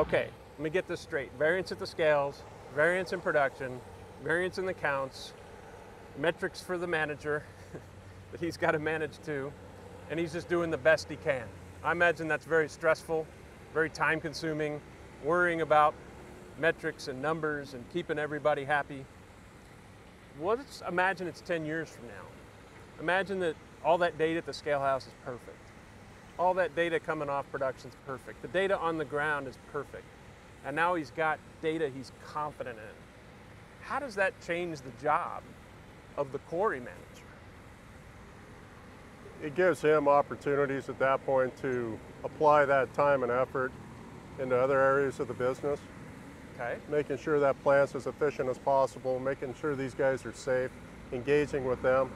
Okay, let me get this straight. Variance at the scales, variance in production, variance in the counts, metrics for the manager that he's got to manage too, and he's just doing the best he can. I imagine that's very stressful, very time consuming, worrying about metrics and numbers and keeping everybody happy. Let's imagine it's 10 years from now. Imagine that all that data at the scale house is perfect. All that data coming off production is perfect. The data on the ground is perfect. And now he's got data he's confident in. How does that change the job of the quarry manager? It gives him opportunities at that point to apply that time and effort into other areas of the business, Okay. making sure that plant's as efficient as possible, making sure these guys are safe, engaging with them.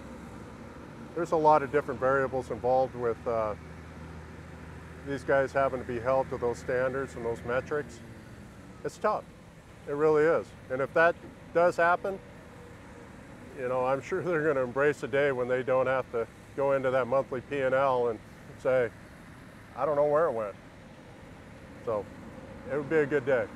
There's a lot of different variables involved with uh, these guys having to be held to those standards and those metrics. It's tough. It really is. And if that does happen, you know, I'm sure they're going to embrace a day when they don't have to go into that monthly P&L and say, I don't know where it went. So it would be a good day.